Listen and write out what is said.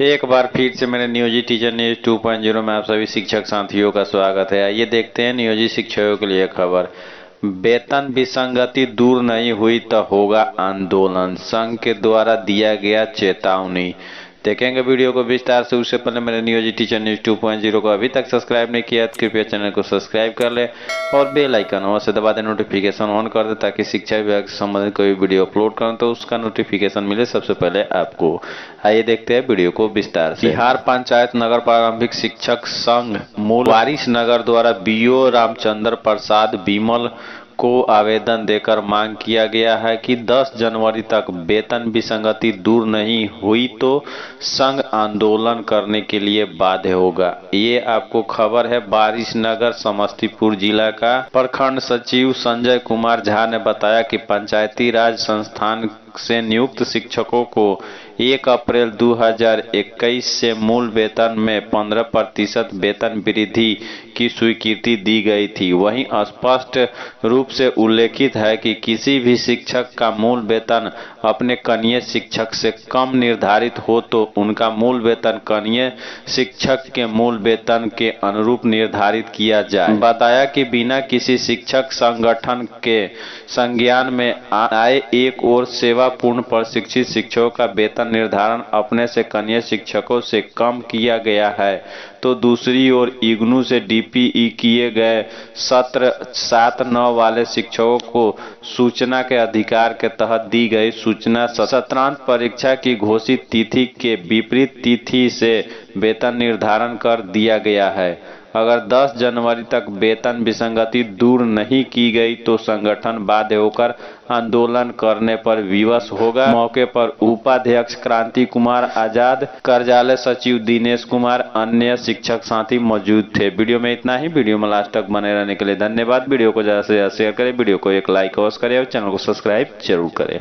एक बार फिर से मेरे नियोजित टीचर न्यूज़ 2.0 में आप सभी शिक्षक साथियों का स्वागत है। आइए देखते हैं नियोजित शिक्षकों के लिए खबर। वेतन विसंगति दूर नहीं हुई तो होगा आंदोलन। संघ के द्वारा दिया गया चेतावनी। देखेंगे वीडियो को विस्तार से। उससे पहले मेरे नियोजित टीचर न्यूज़ 2.0 को अभी तक सब्सक्राइब नहीं किया तो कृपया चैनल को सब्सक्राइब कर ले और बेल आइकन अवश्य दबा दे नोटिफिकेशन ऑन कर दे ताकि शिक्षा विभाग से संबंधित कोई वीडियो अपलोड करें तो उसका नोटिफिकेशन मिले सबसे पहले आपको। आइए देखते हैं वीडियो को विस्तार से। बिहार पंचायत नगर प्रारंभिक शिक्षक संघ मूल वारिस नगर द्वारा बीओ रामचंद्र प्रसाद बीमल को आवेदन देकर मांग किया गया है कि 10 जनवरी तक वेतन विसंगति दूर नहीं हुई तो संघ आंदोलन करने के लिए बाध्य होगा। ये आपको खबर है बारिश नगर समस्तीपुर जिला का प्रखंड सचिव संजय कुमार झा ने बताया कि पंचायती राज संस्थान से नियुक्त शिक्षकों को 1 अप्रैल 2021 से मूल वेतन में 15 प्रतिशत वेतन वृद्धि की स्वीकृति दी गई थी। वहीं स्पष्ट रूप से उल्लेखित है कि किसी भी शिक्षक का मूल वेतन अपने कनीय शिक्षक से कम निर्धारित हो तो उनका मूल वेतन कनीय शिक्षक के मूल वेतन के अनुरूप निर्धारित किया जाए। बताया कि बिना किसी शिक्षक संगठन के संज्ञान में आए एक और सेवापूर्ण प्रशिक्षित शिक्षकों का वेतन निर्धारण अपने से कन्या शिक्षकों से कम किया गया है। तो दूसरी ओर इग्नू से डीपीई किए गए सत्र सात नौ वाले शिक्षकों को सूचना के अधिकार के तहत दी गई सूचना सत्रांत परीक्षा की घोषित तिथि के विपरीत तिथि से वेतन निर्धारण कर दिया गया है। अगर 10 जनवरी तक वेतन विसंगति दूर नहीं की गई तो संगठन बाध्य होकर आंदोलन करने पर विवश होगा। मौके पर उपाध्यक्ष क्रांति कुमार आज़ाद, कार्यालय सचिव दिनेश कुमार, अन्य शिक्षक साथी मौजूद थे। वीडियो में इतना ही। वीडियो में लास्ट तक बने रहने के लिए धन्यवाद। वीडियो को ज़्यादा से ज़्यादा शेयर करें। वीडियो को एक लाइक अवश्य करें और चैनल को सब्सक्राइब ज़रूर करें।